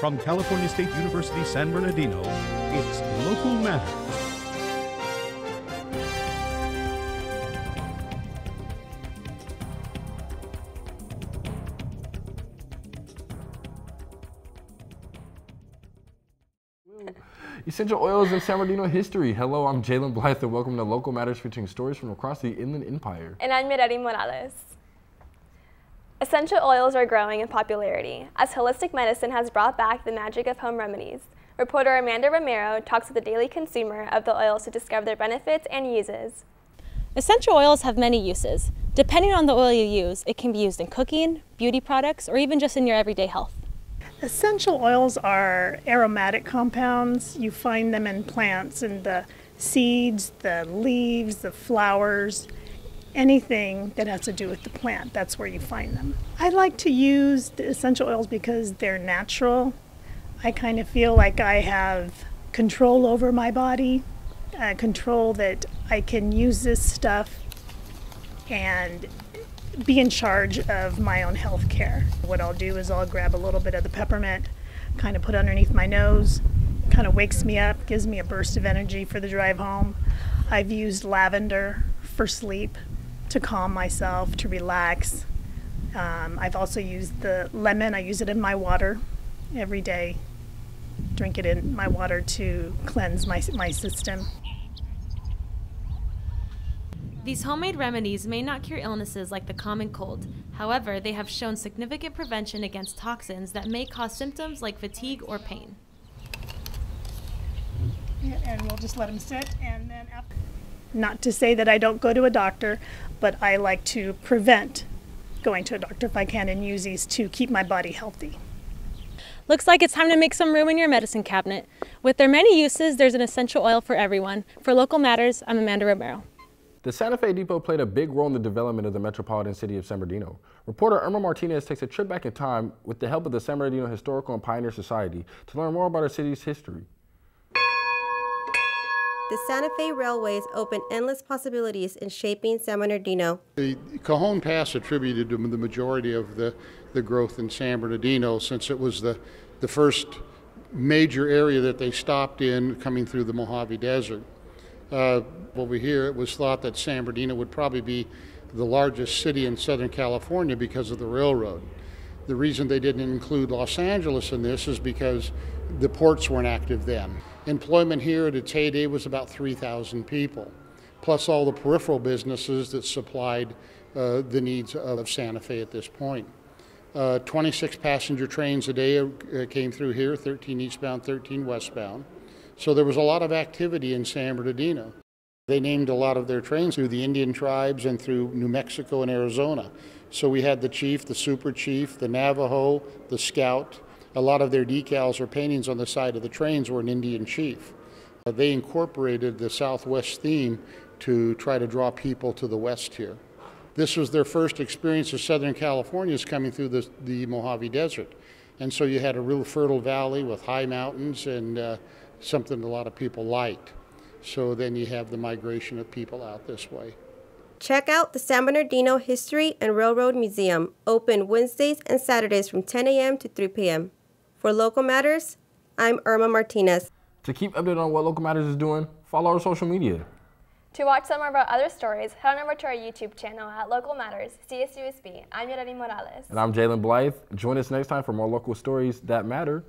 From California State University San Bernardino, it's Local Matters. Essential oils in San Bernardino history. Hello, I'm Jaylin Blythe, and welcome to Local Matters featuring stories from across the Inland Empire. And I'm Yareli Morales. Essential oils are growing in popularity as holistic medicine has brought back the magic of home remedies. Reporter Amanda Romero talks with the daily consumer of the oils to discover their benefits and uses. Essential oils have many uses. Depending on the oil you use, it can be used in cooking, beauty products, or even just in your everyday health. Essential oils are aromatic compounds. You find them in plants, in the seeds, the leaves, the flowers, anything that has to do with the plant. That's where you find them. I like to use the essential oils because they're natural. I kind of feel like I have control over my body, uh, control that I can use this stuff and be in charge of my own health care. What I'll do is I'll grab a little bit of the peppermint, kind of put underneath my nose, kind of wakes me up, gives me a burst of energy for the drive home. I've used lavender for sleep to calm myself, to relax. Um, I've also used the lemon, I use it in my water every day. Drink it in my water to cleanse my, my system. These homemade remedies may not cure illnesses like the common cold. However, they have shown significant prevention against toxins that may cause symptoms like fatigue or pain. And we'll just let them sit and then after. Not to say that I don't go to a doctor, but I like to prevent going to a doctor if I can and use these to keep my body healthy. Looks like it's time to make some room in your medicine cabinet. With their many uses, there's an essential oil for everyone. For Local Matters, I'm Amanda Romero. The Santa Fe Depot played a big role in the development of the metropolitan city of San Bernardino. Reporter Irma Martinez takes a trip back in time with the help of the San Bernardino Historical and Pioneer Society to learn more about our city's history. The Santa Fe Railways opened endless possibilities in shaping San Bernardino. The Cajon Pass attributed to the majority of the, the growth in San Bernardino since it was the, the first major area that they stopped in coming through the Mojave Desert. Uh, over here, it was thought that San Bernardino would probably be the largest city in Southern California because of the railroad. The reason they didn't include Los Angeles in this is because the ports weren't active then. Employment here at its was about 3,000 people, plus all the peripheral businesses that supplied uh, the needs of Santa Fe at this point. Uh, 26 passenger trains a day uh, came through here, 13 eastbound, 13 westbound. So there was a lot of activity in San Bernardino. They named a lot of their trains through the Indian tribes and through New Mexico and Arizona. So we had the chief, the super chief, the Navajo, the scout. A lot of their decals or paintings on the side of the trains were an Indian chief. Uh, they incorporated the Southwest theme to try to draw people to the west here. This was their first experience of Southern California coming through the, the Mojave Desert. And so you had a real fertile valley with high mountains and uh, something a lot of people liked. So then you have the migration of people out this way. Check out the San Bernardino History and Railroad Museum, open Wednesdays and Saturdays from 10 a.m. to 3 p.m. For Local Matters, I'm Irma Martinez. To keep updated on what Local Matters is doing, follow our social media. To watch some of our other stories, head on over to our YouTube channel at Local Matters, CSUSB. I'm Yareli Morales. And I'm Jaylin Blythe. Join us next time for more local stories that matter.